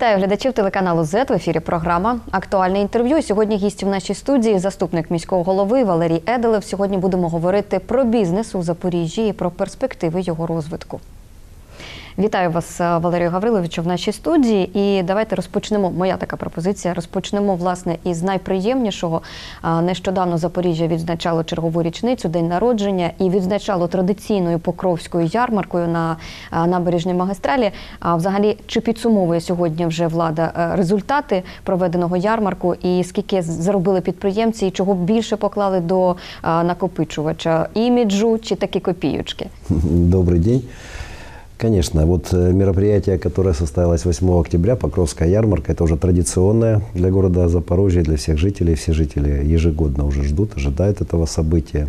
Вітаю глядачів телеканалу ЗЕТ. В ефірі програма Актуальне інтерв'ю. Сьогодні гість в нашій студії заступник міського голови Валерій Еделев. Сьогодні будемо говорити про бізнес у Запоріжжі і про перспективи його розвитку. Вітаю вас, е, Валерію Гавриловичу, в нашій студії. І давайте розпочнемо. Моя така пропозиція. Розпочнемо власне із найприємнішого. Нещодавно Запоріжжя відзначало чергову річницю, день народження і відзначало традиційною покровською ярмаркою на а, набережній магістралі. А взагалі, чи підсумовує сьогодні вже влада е, результати проведеного ярмарку, і скільки заробили підприємці, і чого більше поклали до накопичувача іміджу чи такі копійочки? Добрый день. Конечно, вот э, мероприятие, которое состоялось 8 октября, Покровская ярмарка, это уже традиционное для города Запорожья, для всех жителей. Все жители ежегодно уже ждут, ожидают этого события.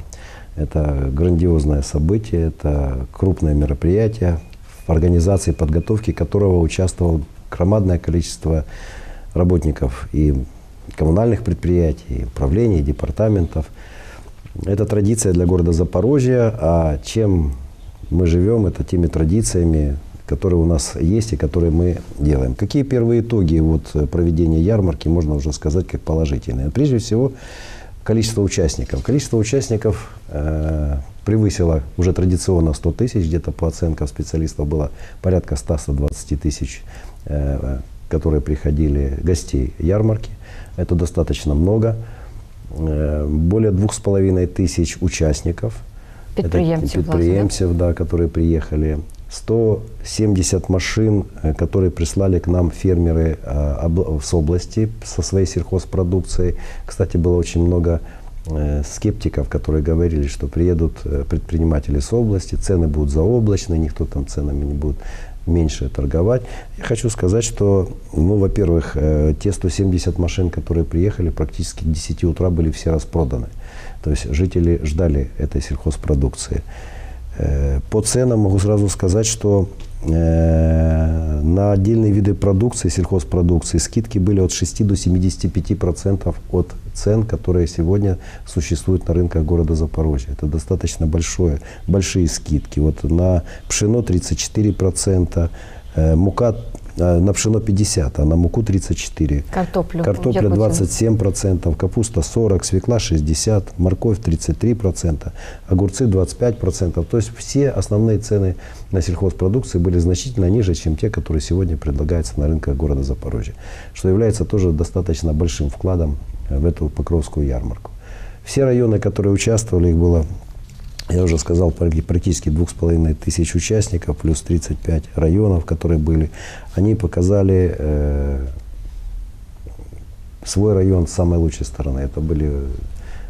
Это грандиозное событие, это крупное мероприятие, в организации подготовки которого участвовало громадное количество работников и коммунальных предприятий, и управлений, и департаментов. Это традиция для города Запорожья, а чем мы живем, это теми традициями, которые у нас есть и которые мы делаем. Какие первые итоги вот э, проведения ярмарки можно уже сказать как положительные? Прежде всего, количество участников. Количество участников э, превысило уже традиционно 100 тысяч, где-то по оценкам специалистов было порядка 100-120 тысяч, э, которые приходили гостей ярмарки. Это достаточно много. Э, более двух с половиной тысяч участников – Предприемцев, это предприемцев, да, которые приехали. 170 машин, э, которые прислали к нам фермеры э, с области со своей сельхозпродукцией. Кстати, было очень много э, скептиков, которые говорили, что приедут предприниматели с области, цены будут заоблачные, никто там ценами не будет меньше торговать. Я хочу сказать, что, ну, во-первых, э, те 170 машин, которые приехали, практически к 10 утра были все распроданы. То есть жители ждали этой сельхозпродукции. Э, По ценам могу сразу сказать, что на отдельные виды продукции, сельхозпродукции, скидки были от 6 до 75 процентов от цен, которые сегодня существуют на рынках города Запорожья. Это достаточно большое, большие скидки. Вот на пшено 34 процента, э, мука э, на пшено 50, а на муку 34. Картоплю. Картопля Яку ціну? 27%, капуста 40%, свекла 60%, морковь 33%, огурцы 25%. То есть все основные цены на сельхозпродукции были значительно ниже, чем те, которые сегодня предлагаются на рынках города Запорожья. Что является тоже достаточно большим вкладом в эту Покровскую ярмарку. Все районы, которые участвовали, их было я уже сказал, практи- практически двух с половиной тысяч участников, плюс 35 районов, которые были, они показали э, свой район с самой лучшей стороны. Это были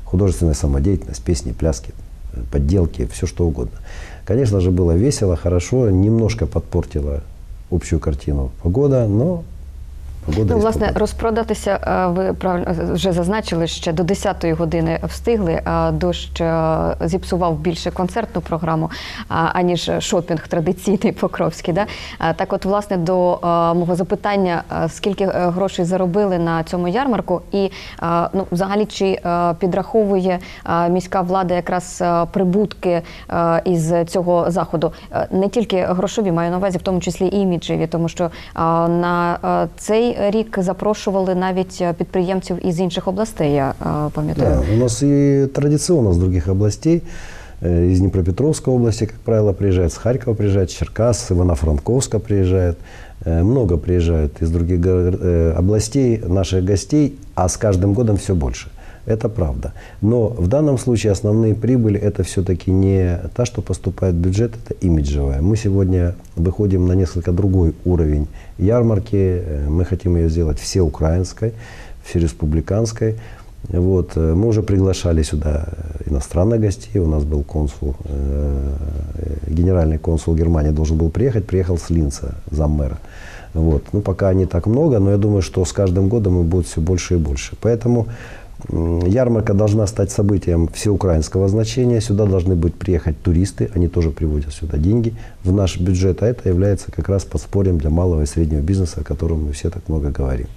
художественная самодеятельность, песни, пляски, э, подделки, все что угодно. Конечно же, было весело, хорошо, немножко подпортила общую картину погода, но погода Ну, власне, розпродатися е, ви правильно вже зазначили, ще до 10-ї години встигли. А дощ е, зіпсував більше концертну програму, аніж шопінг традиційний покровський. Да? Так, от, власне, до е, мого запитання, скільки грошей заробили на цьому ярмарку, і ну, взагалі чи підраховує міська влада якраз прибутки із цього заходу, не тільки грошові, маю на увазі, в тому числі і іміджеві, тому що на е, цей рік запрошували навіть е, підприємців із інших областей. Я е, пам'ятаю. Да, у нас и традиционно с других областей, э, из Днепропетровской области, как правило, приезжают, с Харькова приезжают, с Черкас, с Ивано-Франковска приезжают. Э, Много приезжают из других горо- э, областей наших гостей, а с каждым годом все больше. Это правда. Но в данном случае основные прибыли это все-таки не та, что поступает в бюджет, это имиджевая. Мы сегодня выходим на несколько другой уровень ярмарки. Э, Мы хотим ее сделать всеукраинской, всереспубликанской. Вот. э, Мы уже приглашали сюда иностранных гостей. У нас был консул, э, генеральный консул Германии должен был приехать. Приехал с Линца, заммэра. Вот. Ну, пока не так много, но я думаю, что с каждым годом их будет все больше и больше. Поэтому ярмарка должна стать событием всеукраинского значения. Сюда должны быть приехать туристы, они тоже приводят сюда деньги в наш бюджет, а это является как раз подспорьем для малого и среднего бизнеса, о котором мы все так много говорим.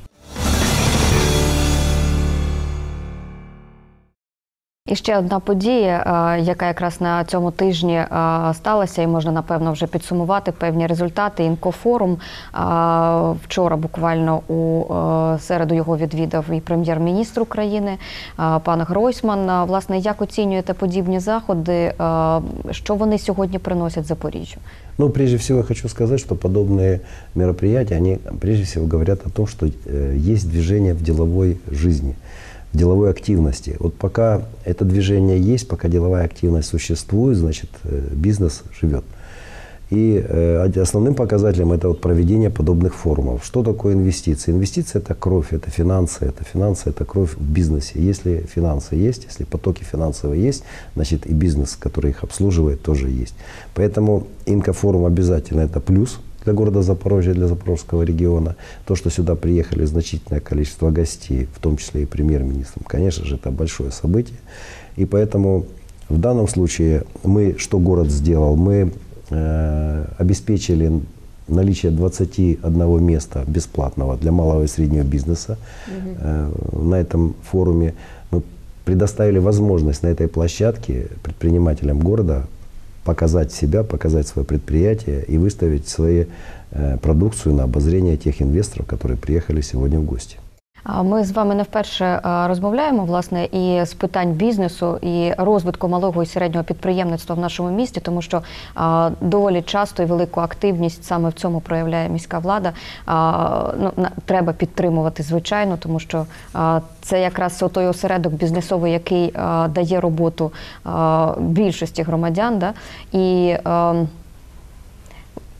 І ще одна подія, е, яка якраз на цьому тижні е, сталася, і можна напевно вже підсумувати певні результати. Інкофорум е, вчора буквально у середу його відвідав і прем'єр-міністр України пан Гройсман. Власне, як оцінюєте подібні заходи? Що вони сьогодні приносять Запоріжжю? Ну, прежде всего, я хочу сказать, что подобные мероприятия, они прежде всего говорят о том, что э, есть движение в деловой жизни, деловой активности. Вот пока это движение есть, пока деловая активность существует, значит, э, бизнес живет. И э, основным показателем это вот проведение подобных форумов. Что такое инвестиции? Инвестиции это кровь, это финансы, это финансы, это кровь в бизнесе. Если финансы есть, если потоки финансовые есть, значит и бизнес, который их обслуживает, тоже есть. Поэтому инкофорум обязательно это плюс для города Запорожья, для Запорожского региона. То, что сюда приехали значительное количество гостей, в том числе и премьер-министром, конечно же, это большое событие. И поэтому в данном случае мы, что город сделал, мы э, обеспечили наличие 21 места бесплатного для малого и среднего бизнеса э, на этом форуме. Мы предоставили возможность на этой площадке предпринимателям города показать себя, показать свое предприятие и выставить свою э, продукцию на обозрение тех инвесторов, которые приехали сегодня в гости. Ми з вами не вперше розмовляємо власне і з питань бізнесу і розвитку малого і середнього підприємництва в нашому місті, тому що доволі часто і велику активність саме в цьому проявляє міська влада. Ну треба підтримувати звичайно, тому що це якраз той осередок бізнесовий, який дає роботу більшості громадян. Да? І ем,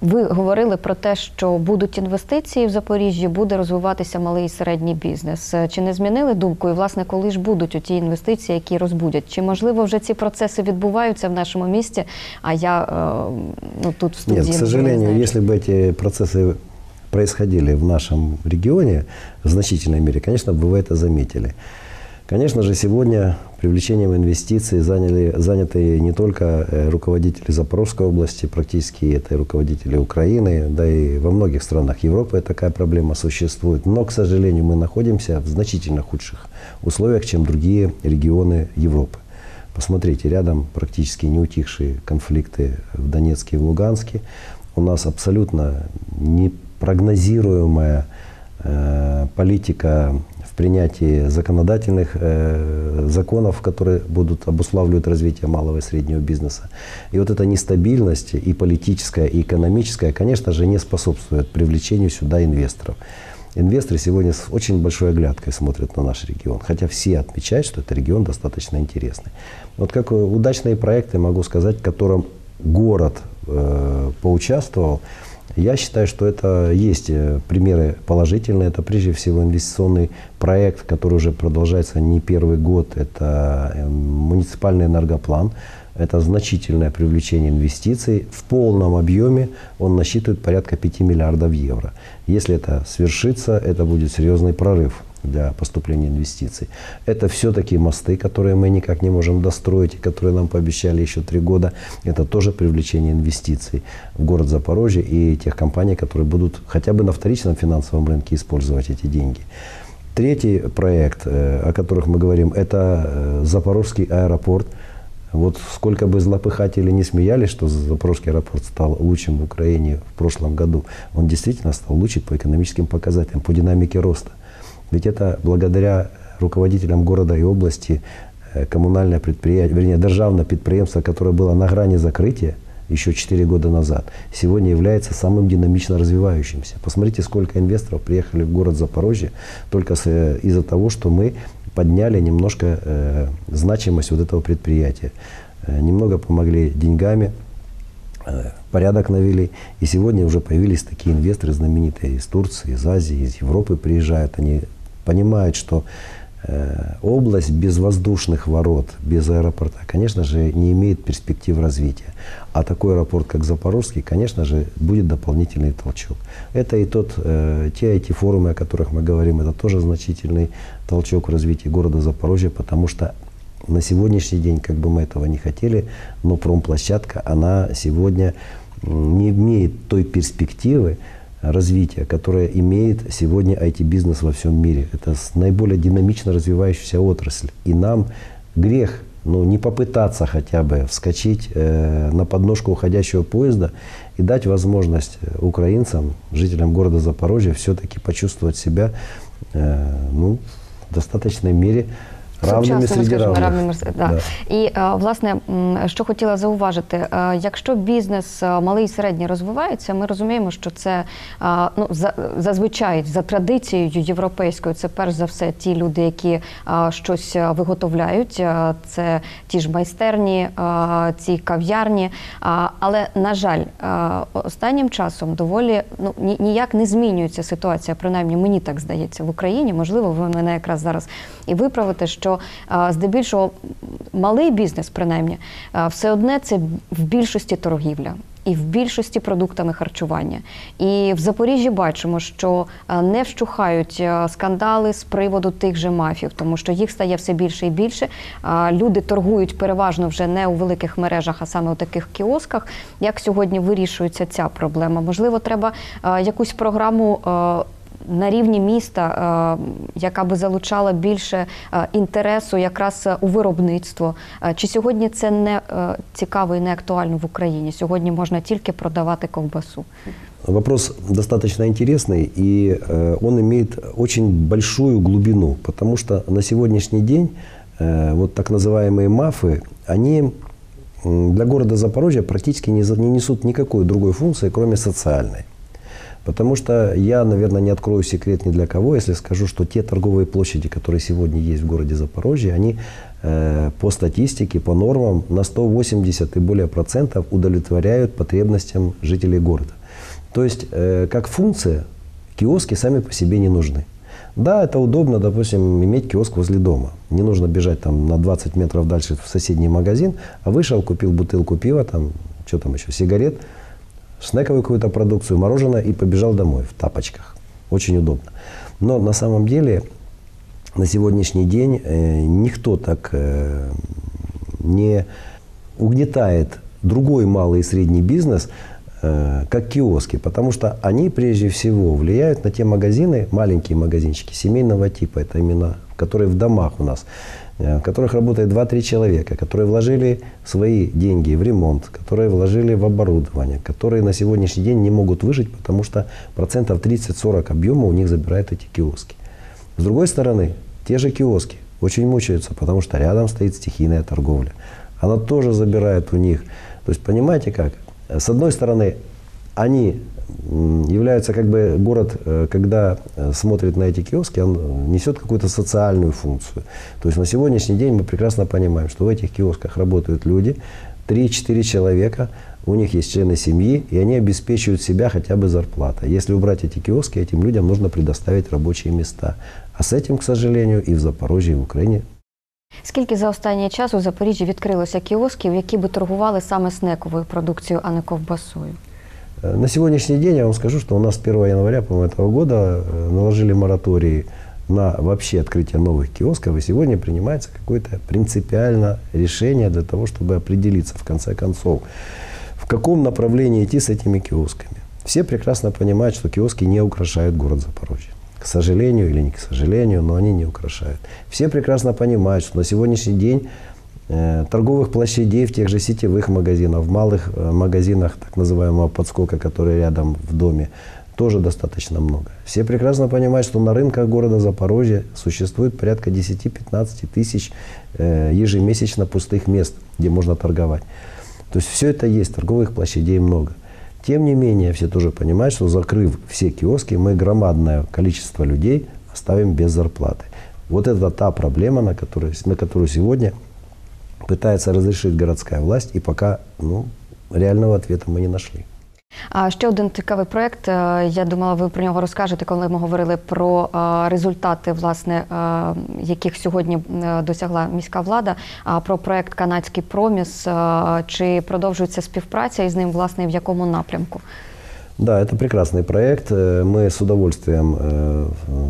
ви говорили про те, що будуть інвестиції в Запоріжжі, буде розвиватися малий і середній бізнес. Е, Чи не змінили думку? І власне, коли ж будуть ті інвестиції, які розбудять? Чи можливо вже ці процеси відбуваються в нашому місті? А я е, ну тут в студії Нет, к можливо, не сожалению, знаю, если бы эти процессы происходили в нашем регионе в значительной мере, конечно, бы вы это заметили. Конечно же, сегодня привлечением инвестиций заняли, заняты не только э, руководители Запорожской области, практически это и руководители Украины, да и во многих странах Европы такая проблема существует. Но, к сожалению, мы находимся в значительно худших условиях, чем другие регионы Европы. Посмотрите, рядом практически не утихшие конфликты в Донецке и в Луганске. У нас абсолютно непрогнозируемая э, политика принятии законодательных э, законов, которые будут обуславливать развитие малого и среднего бизнеса. И вот эта нестабильность и политическая, и экономическая, конечно же, не способствует привлечению сюда инвесторов. Инвесторы сегодня с очень большой оглядкой смотрят на наш регион, хотя все отмечают, что это регион достаточно интересный. Вот как удачные проекты, могу сказать, в котором город э, поучаствовал, я считаю, что это есть э, примеры положительные. Это прежде всего инвестиционный проект, который уже продолжается не первый год. Это э, муниципальный энергоплан. Это значительное привлечение инвестиций. В полном объеме он насчитывает порядка 5 миллиардов евро. Если это свершится, это будет серьезный прорыв для поступления инвестиций. Это все-таки мосты, которые мы никак не можем достроить, и которые нам пообещали еще три года. Это тоже привлечение инвестиций в город Запорожье и тех компаний, которые будут хотя бы на вторичном финансовом рынке использовать эти деньги. Третий проект, э, о которых мы говорим, это э, Запорожский аэропорт. Вот сколько бы злопыхатели не смеялись, что Запорожский аэропорт стал лучшим в Украине в прошлом году, он действительно стал лучшим по экономическим показателям, по динамике роста. Ведь это благодаря руководителям города и области э, коммунальное предприятие, вернее, державное предприятие, которое было на грани закрытия еще 4 года назад, сегодня является самым динамично развивающимся. Посмотрите, сколько инвесторов приехали в город Запорожье только э, из-за того, что мы подняли немножко э, значимость вот этого предприятия. Немного помогли деньгами, порядок навели. И сегодня уже появились такие инвесторы знаменитые из Турции, из Азии, из Европы приезжают. Они понимают, что э, область без воздушных ворот, без аэропорта, конечно же, не имеет перспектив развития. А такой аэропорт, как Запорожский, конечно же, будет дополнительный толчок. Это и тот, э, те эти форумы, о которых мы говорим, это тоже значительный толчок в развитии города Запорожья, потому что на сегодняшний день, как бы мы этого не хотели, но промплощадка, она сегодня не имеет той перспективы развития, которая имеет сегодня IT-бизнес во всем мире. Это наиболее динамично развивающаяся отрасль. И нам грех ну, не попытаться хотя бы вскочить э, на подножку уходящего поезда и дать возможность украинцам, жителям города Запорожья, все-таки почувствовать себя э, ну, в достаточной мере равними среди скажімо, равними да. Да. І е, власне, що хотіла зауважити, е, якщо бізнес е, малий і середній розвивається, ми розуміємо, що це ну зазвичай за традицією європейською, це перш за все ті люди, які щось виготовляють. Це ті ж майстерні, ці кав'ярні. Але на жаль, останнім часом доволі ну ніяк не змінюється ситуація. Принаймні, мені так здається в Україні. Можливо, ви мене якраз зараз і виправите, що здебільшого малий бізнес, принаймні, все одне це в більшості торгівля. І в більшості продуктами харчування. І в Запоріжжі бачимо, що не вщухають скандали з приводу тих же мафів, тому що їх стає все більше і більше. Люди торгують переважно вже не у великих мережах, а саме у таких кіосках. Як сьогодні вирішується ця проблема? Можливо, треба якусь програму. е, на рівні міста, е, яка би залучала більше е, інтересу якраз е, у виробництво. Е, Чи сьогодні це не е, цікаво і не актуально в Україні? Сьогодні можна тільки продавати ковбасу. Вопрос достаточно интересный, и э, он имеет очень большую глубину, потому что на сегодняшний день э, вот так называемые мафы, они м, для города Запорожья практически не, за- не несут никакой другой функции, кроме социальной. Потому что я, наверное, не открою секрет ни для кого, если скажу, что те торговые площади, которые сегодня есть в городе Запорожье, они э, по статистике, по нормам на 180 и более процентов удовлетворяют потребностям жителей города. То есть, э, как функция, киоски сами по себе не нужны. Да, это удобно, допустим, иметь киоск возле дома. Не нужно бежать там на 20 метров дальше в соседний магазин, а вышел, купил бутылку пива, там, что там еще, сигарет, снековую какую-то продукцию, мороженое и побежал домой в тапочках. Очень удобно. Но на самом деле на сегодняшний день э, никто так э, не угнетает другой малый и средний бизнес, э, как киоски, потому что они прежде всего влияют на те магазины, маленькие магазинчики семейного типа, это именно, которые в домах у нас, в которых работает 2-3 человека, которые вложили свои деньги в ремонт, которые вложили в оборудование, которые на сегодняшний день не могут выжить, потому что процентов 30-40 объема у них забирают эти киоски. С другой стороны, те же киоски очень мучаются, потому что рядом стоит стихийная торговля. Она тоже забирает у них. То есть, понимаете как? С одной стороны, они м, являются как бы город, э, когда э, смотрит на эти киоски, он э, несет какую-то социальную функцию. То есть на сегодняшний день мы прекрасно понимаем, что в этих киосках работают люди, 3-4 человека, у них есть члены семьи, и они обеспечивают себя хотя бы зарплатой. Если убрать эти киоски, этим людям нужно предоставить рабочие места. А с этим, к сожалению, и в Запорожье, и в Украине Скільки за останній час у Запоріжжі відкрилося кіосків, які би торгували саме снековою продукцією, а не ковбасою? Э, На сегодняшний день я вам скажу, что у нас с 1 января, по-моему, этого года э, наложили мораторий на вообще открытие новых киосков, и сегодня принимается какое-то принципиальное решение для того, чтобы определиться, в конце концов, в каком направлении идти с этими киосками. Все прекрасно понимают, что киоски не украшают город Запорожье. К сожалению или не к сожалению, но они не украшают. Все прекрасно понимают, что на сегодняшний день торговых площадей в тех же сетевых магазинах, в малых э, магазинах так называемого подскока, которые рядом в доме, тоже достаточно много. Все прекрасно понимают, что на рынках города Запорожья существует порядка 10-15 тысяч э, ежемесячно пустых мест, где можно торговать. То есть все это есть, торговых площадей много. Тем не менее, все тоже понимают, что закрыв все киоски, мы громадное количество людей оставим без зарплаты. Вот это та проблема, на которую, на которую сегодня пытается разрешить городская власть, и пока ну, реального ответа мы не нашли. А ще один цікавий проект. е, Я думала, ви про нього розкажете, коли ми говорили про е, результати, власне, е, яких сьогодні е, досягла міська влада. А про проект Канадський проміс. Е, Чи продовжується співпраця із ним, власне, і в якому напрямку? Да, это прекрасный проект. Э, Мы с удовольствием э, э,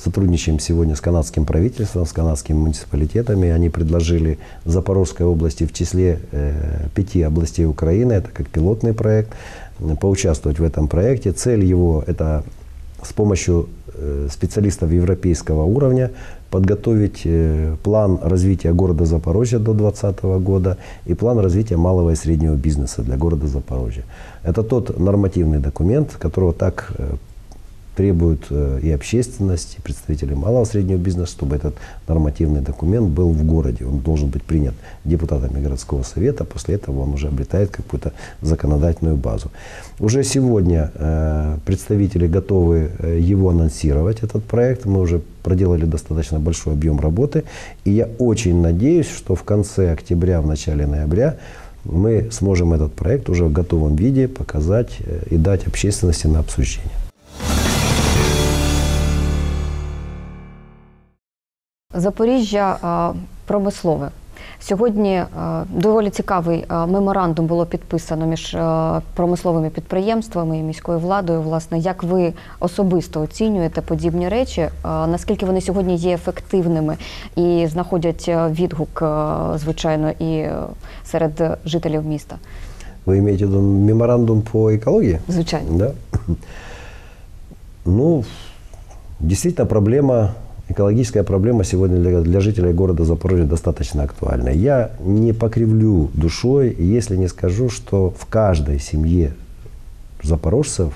сотрудничаем сегодня с канадским правительством, с канадскими муниципалитетами. Они предложили Запорожской области в числе э, пяти областей Украины, это как пилотный проект, э, поучаствовать в этом проекте. Цель его – это с помощью э, специалистов европейского уровня, подготовить э, план развития города Запорожья до 2020 года и план развития малого и среднего бизнеса для города Запорожья. Это тот нормативный документ, которого так требуют э, и общественность, и представители малого и среднего бизнеса, чтобы этот нормативный документ был в городе. Он должен быть принят депутатами городского совета, после этого он уже обретает какую-то законодательную базу. Уже сегодня э, представители готовы э, его анонсировать, этот проект. Мы уже проделали достаточно большой объем работы, и я очень надеюсь, что в конце октября, в начале ноября мы сможем этот проект уже в готовом виде показать и дать общественности на обсуждение. Запоріжжя промислове. Сьогодні доволі цікавий меморандум було підписано між промисловими підприємствами і міською владою. Власне, як ви особисто оцінюєте подібні речі? Наскільки вони сьогодні є ефективними і знаходять відгук, звичайно, і серед жителів міста? Вы имеете в виду меморандум по экологии? Звичайно. Да. Ну, действительно, проблема, экологическая проблема сегодня для, для жителей города Запорожья достаточно актуальна. Я не покривлю душой, если не скажу, что в каждой семье запорожцев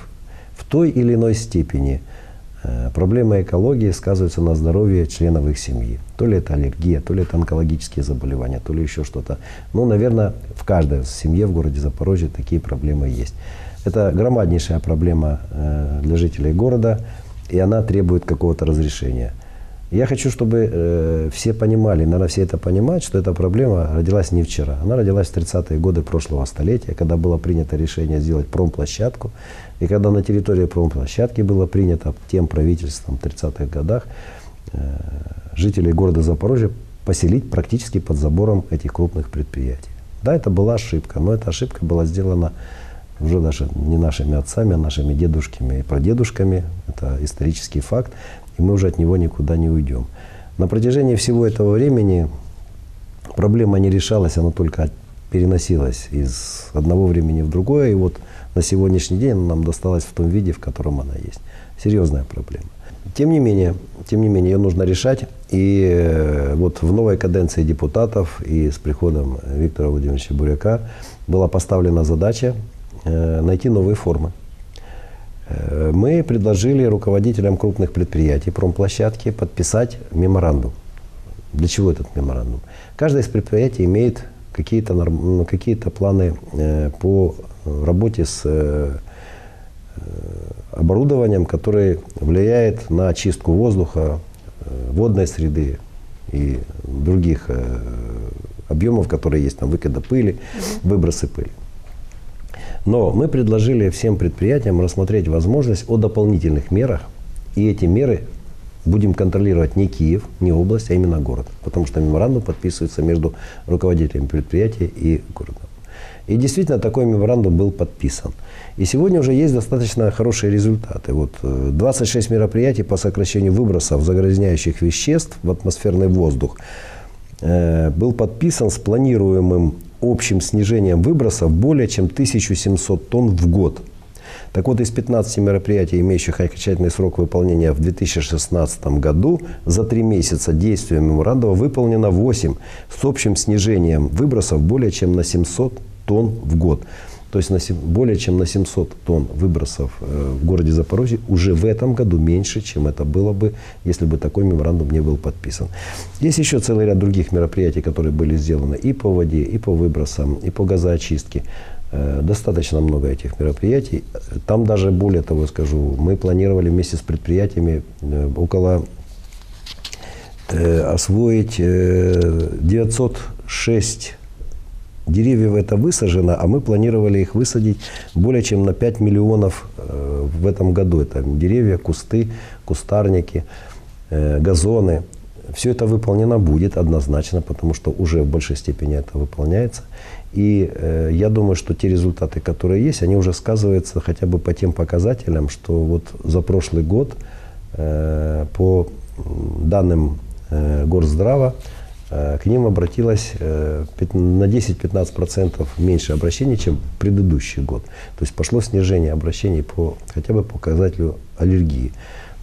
в той или иной степени э, проблема экологии сказывается на здоровье членов их семьи. То ли это аллергия, то ли это онкологические заболевания, то ли еще что-то. Ну, наверное, в каждой семье в городе Запорожье такие проблемы есть. Это громаднейшая проблема э, для жителей города, и она требует какого-то разрешения. Я хочу, чтобы э, все понимали, наверное, все это понимают, что эта проблема родилась не вчера. Она родилась в 30-е годы прошлого столетия, когда было принято решение сделать промплощадку. И когда на территории промплощадки было принято тем правительством в 30-х годах э, жителей города Запорожья поселить практически под забором этих крупных предприятий. Да, это была ошибка, но эта ошибка была сделана уже даже не нашими отцами, а нашими дедушками и прадедушками. Это исторический факт, и мы уже от него никуда не уйдем. На протяжении всего этого времени проблема не решалась, она только переносилась из одного времени в другое, и вот на сегодняшний день она нам досталась в том виде, в котором она есть. Серьезная проблема. Тем не менее, тем не менее, ее нужно решать. И э, вот в новой каденции депутатов и с приходом Виктора Владимировича Буряка была поставлена задача э, найти новые формы. Э, Мы предложили руководителям крупных предприятий, промплощадки, подписать меморандум. Для чего этот меморандум? Каждое из предприятий имеет какие-то норм- какие-то планы э, по работе с э, оборудованием, которое влияет на очистку воздуха, водной среды и других объемов, которые есть, там выкида пыли, выбросы пыли. Но мы предложили всем предприятиям рассмотреть возможность о дополнительных мерах, и эти меры будем контролировать не Киев, не область, а именно город, потому что меморандум подписывается между руководителями предприятия и городом. И действительно такой меморандум был подписан. И сегодня уже есть достаточно хорошие результаты. Вот э, 26 мероприятий по сокращению выбросов загрязняющих веществ в атмосферный воздух э, был подписан с планируемым общим снижением выбросов более чем 1700 тонн в год. Так вот, из 15 мероприятий, имеющих окончательный срок выполнения в 2016 году, за три месяца действия меморандума выполнено 8 с общим снижением выбросов более чем на 700 тонн в год. То есть на более чем на 700 тонн выбросов э, в городе Запорожье уже в этом году меньше, чем это было бы, если бы такой меморандум не был подписан. Есть еще целый ряд других мероприятий, которые были сделаны и по воде, и по выбросам, и по газоочистке. Э, Достаточно много этих мероприятий. Там даже более того скажу, мы планировали вместе с предприятиями э, около освоить э, 906 деревьев это высажено, а мы планировали их высадить более чем на 5 миллионов э, в этом году. Это деревья, кусты, кустарники, э, газоны. Все это выполнено будет однозначно, потому что уже в большей степени это выполняется. И э, я думаю, что те результаты, которые есть, они уже сказываются хотя бы по тем показателям, что вот за прошлый год э, по данным э, Горздрава к ним обратилось э, на 10-15% меньше обращений, чем предыдущий год. То есть пошло снижение обращений по хотя бы показателю аллергии.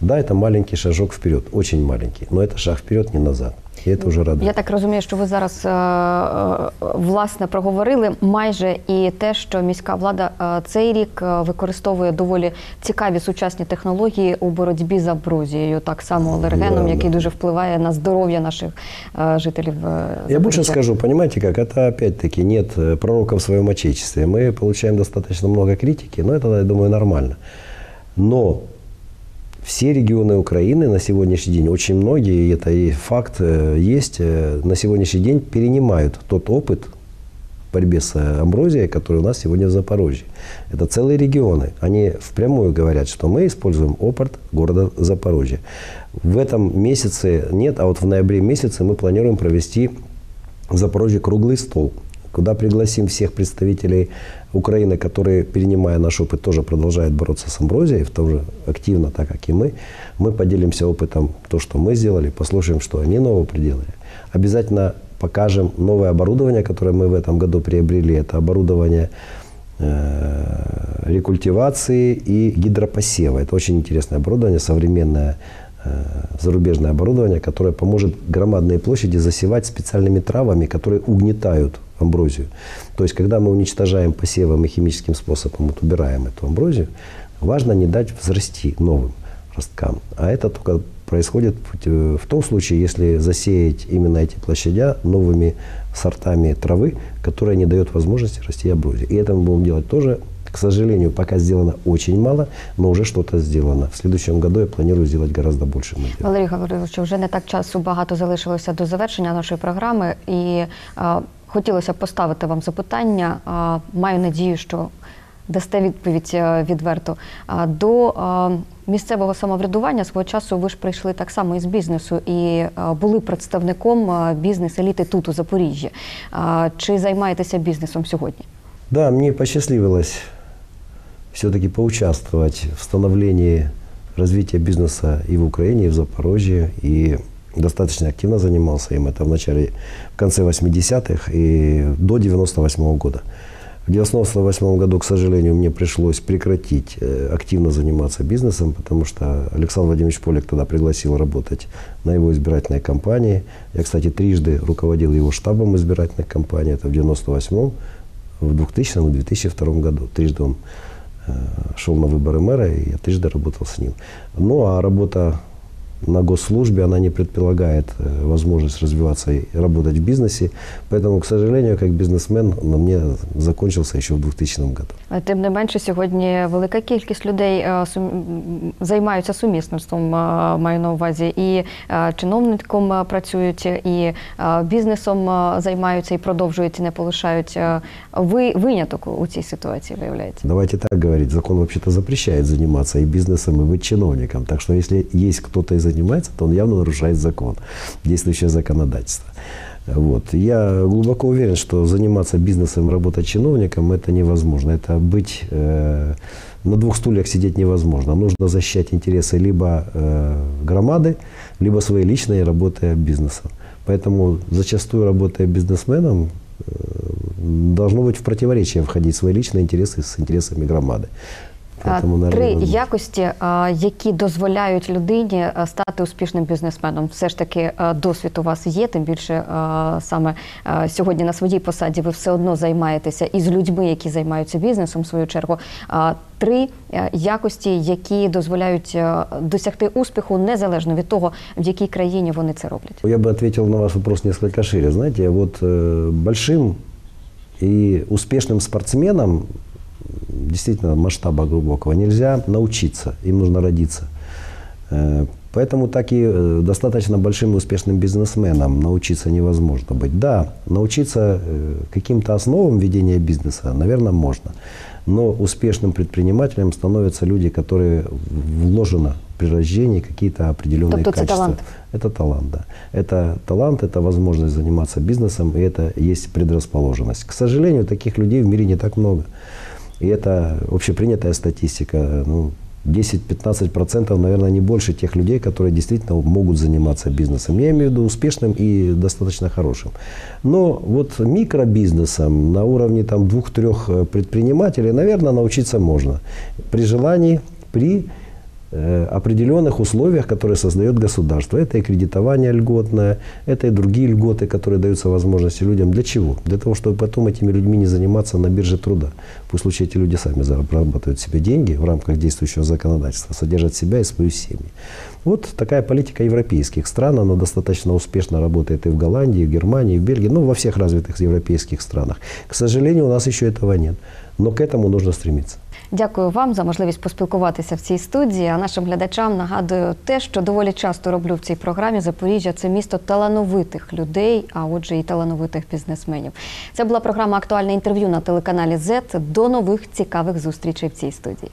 Да, это маленький шажок вперед, очень маленький, но это шаг вперед, не назад. И это уже радует. Я так розумію, що ви зараз е, е, власне проговорили майже і те, що міська влада е, цей рік е, використовує доволі цікаві сучасні технології у боротьбі з абрузією, так само алергеном, Да, який да. дуже впливає на здоров'я наших е, жителів. е, Я больше Запоріжжя. скажу, понимаете как, это опять-таки нет э, пророка в своем отечестве. Мы получаем достаточно много критики, но это, я думаю, нормально. Но все регионы Украины на сегодняшний день, очень многие, и это и факт э, есть, э, на сегодняшний день перенимают тот опыт борьбе с э, амброзией, который у нас сегодня в Запорожье. Это целые регионы. Они впрямую говорят, что мы используем опыт города Запорожья. В этом месяце нет, а вот в ноябре месяце мы планируем провести в Запорожье круглый стол, куда пригласим всех представителей Украины, которые, перенимая наш опыт, тоже продолжают бороться с амброзией, в том же активно, так как и мы. Мы поделимся опытом, то, что мы сделали, послушаем, что они нового приделали. Обязательно покажем новое оборудование, которое мы в этом году приобрели. Это оборудование э, рекультивации и гидропосева. Это очень интересное оборудование, современное зарубежное оборудование, которое поможет громадные площади засевать специальными травами, которые угнетают амброзию. То есть, когда мы уничтожаем посевом и химическим способом, вот убираем эту амброзию, важно не дать взрасти новым росткам. А это только происходит в том случае, если засеять именно эти площадя новыми сортами травы, которые не дают возможности расти амброзии. И это мы будем делать тоже. К сожалению, пока сделано очень мало, но уже что-то сделано. В следующем году я планирую сделать гораздо больше. Валерій Гаврилович, вже не так часу багато залишилося до завершення нашої програми, і е, хотілося б поставити вам запитання. Е, маю надію, що дасте відповідь е, відверто. До місцевого самоврядування свого часу ви ж прийшли так само із бізнесу і були представником е, бізнес-еліти тут у Запоріжжі. Чи займаєтеся бізнесом сьогодні? Да, мне посчастливилось все-таки поучаствовать в становлении развития бизнеса и в Украине, и в Запорожье. И достаточно активно занимался им. Это в начале, в конце 80-х и до 98 -го года. В 98 году, к сожалению, мне пришлось прекратить э, активно заниматься бизнесом, потому что Александр Владимирович Полик тогда пригласил работать на его избирательной кампании. Я, кстати, трижды руководил его штабом избирательных кампаний. Это в 98 в 2000 и 2002 году. Трижды он шел на выборы мэра, и я трижды работал с ним. Ну, а работа на госслужбе, она не предполагает э, возможность развиваться и работать в бизнесе. Поэтому, к сожалению, как бизнесмен, на мне закончился еще в 2000 году. Е, Тим не менше, сьогодні велика кількість людей е, сум- м, займаються сумісництвом, е, маю на увазі, і е, чиновником е, працюють, і е, бізнесом е, займаються і продовжують, і не полишають. Е, Ви виняток у цій ситуації виявляється. Давайте так говорить. Закон вообще-то запрещает заниматься и бизнесом, и быть чиновником. Так что если есть кто-то и занимается, то он явно нарушает закон, действующее законодательство. Вот. Я глубоко уверен, что заниматься бизнесом, работать чиновником – это невозможно. Это быть э, на двух стульях сидеть невозможно. Нужно защищать интересы либо э, громады, либо свои личные, работая бизнесом. Поэтому зачастую, работая бизнесменом, э, должно быть в противоречие входить свои личные интересы с интересами громады. Е, наверное, Три невозможно. якості, е, які дозволяють людині е, стати успішним бізнесменом. Все ж таки е, досвід у вас є, тим більше е, саме е, сьогодні на своїй посаді ви все одно займаєтеся із людьми, які займаються бізнесом, в свою чергу. Е, Три е, якості, які дозволяють е, досягти успіху незалежно від того, в якій країні вони це роблять. Я бы ответил на ваш вопрос несколько шире. Знаете, вот э, большим и успешным спортсменам действительно масштаба глубокого нельзя научиться, им нужно родиться. Э, Поэтому так и э, достаточно большим и успешным бизнесменам научиться невозможно быть. Да, научиться э, каким-то основам ведения бизнеса, наверное, можно. Но успешным предпринимателем становятся люди, которые вложено при рождении какие-то определенные Тобто качества. талант. Это талант, да. Это талант, это возможность заниматься бизнесом, и это есть предрасположенность. К сожалению, таких людей в мире не так много. И это общепринятая статистика. Ну, 10-15%, наверное, не больше тех людей, которые действительно могут заниматься бизнесом. Я имею в виду успешным и достаточно хорошим. Но вот микробизнесом на уровне там двух-трех предпринимателей, наверное, научиться можно. При желании, при определенных условиях, которые создает государство. Это и кредитование льготное, это и другие льготы, которые даются возможности людям. Для чего? Для того, чтобы потом этими людьми не заниматься на бирже труда. Пусть лучше эти люди сами зарабатывают себе деньги в рамках действующего законодательства, содержат себя и свою семью. Вот такая политика европейских стран, она достаточно успешно работает и в Голландии, и в Германии, и в Бельгии, ну, во всех развитых европейских странах. К сожалению, у нас еще этого нет. Но к этому нужно стремиться. Дякую вам за можливість поспілкуватися в цій студії. А нашим глядачам нагадую те, що доволі часто роблю в цій програмі. Запоріжжя це місто талановитих людей, а отже, і талановитих бізнесменів. Це була програма Актуальне інтерв'ю на телеканалі ЗЕТ. До нових цікавих зустрічей в цій студії.